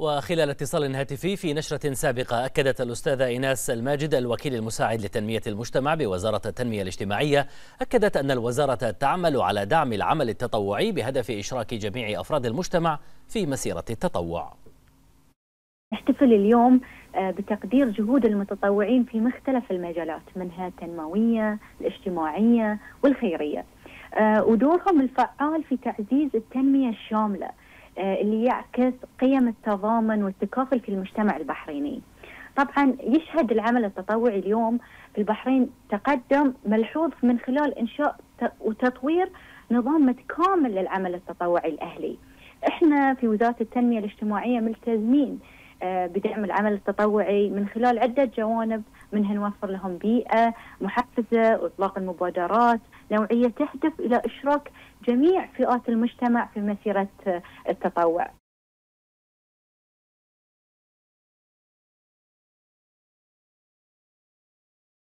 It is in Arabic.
وخلال اتصال هاتفي في نشرة سابقة أكدت الأستاذة إيناس الماجد الوكيل المساعد لتنمية المجتمع بوزارة التنمية الاجتماعية أكدت أن الوزارة تعمل على دعم العمل التطوعي بهدف إشراك جميع أفراد المجتمع في مسيرة التطوع. نحتفل اليوم بتقدير جهود المتطوعين في مختلف المجالات منها التنموية الاجتماعية والخيرية. ودورهم الفعال في تعزيز التنمية الشاملة. اللي يعكس قيم التضامن والتكافل في المجتمع البحريني. طبعا يشهد العمل التطوعي اليوم في البحرين تقدم ملحوظ من خلال إنشاء وتطوير نظام متكامل للعمل التطوعي الأهلي. إحنا في وزارة التنمية الاجتماعية ملتزمين بدعم العمل التطوعي من خلال عدة جوانب. منها نوفر لهم بيئة محفزة وإطلاق المبادرات نوعية تهدف إلى إشراك جميع فئات المجتمع في مسيرة التطوع.